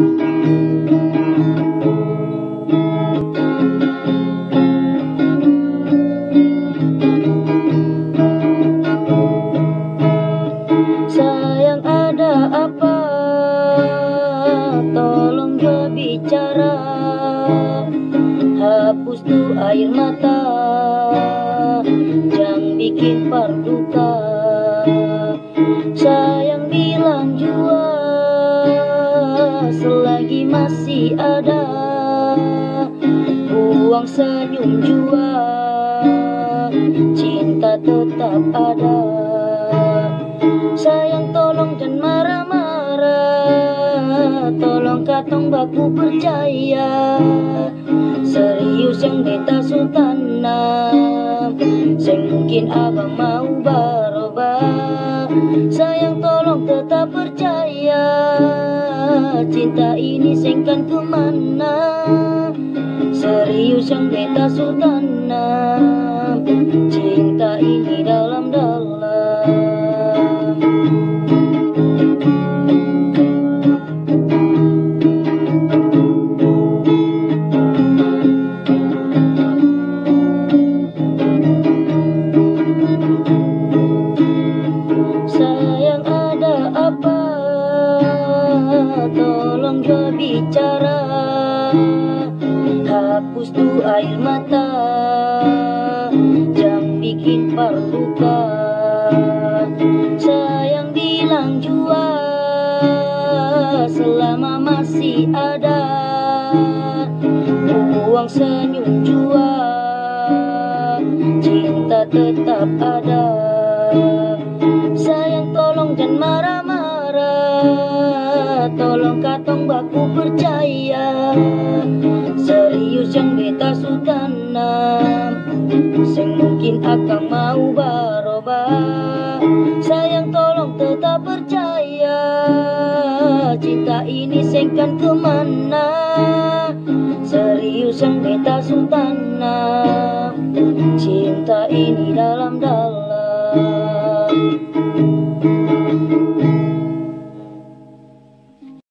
Sayang ada apa? Tolong berbicara. Hapus tuh air mata. Jangan bikin parduka masih ada. Buang senyum jua Cinta tetap ada. Sayang tolong dan marah-marah. Tolong katong baku percaya. Serius yang beta sultana Seng mungkin abang mau barubah Cinta ini sengkan ke mana? Serius yang beta sultana. Cinta ini dalam-dalam Sayang Tolong berbicara Hapus tuh air mata Jangan bikin parluka Sayang bilang jua Selama masih ada. Buang senyum jua Cinta tetap ada. Sayang tolong jangan marah-marah Tolong katong baku percaya. Serius yang beta sultana Seng mungkin akan mau barubah Sayang tolong tetap percaya. Cinta ini sengkan ke mana? Serius yang beta sultana Cinta ini